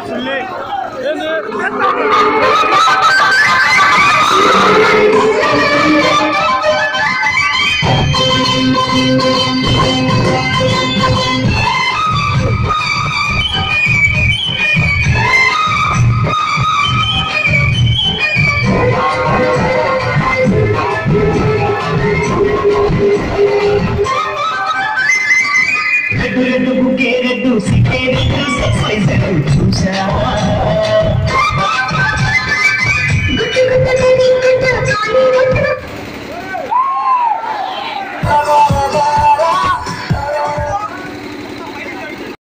Vaseline. Redu redu redu 钱呀、啊？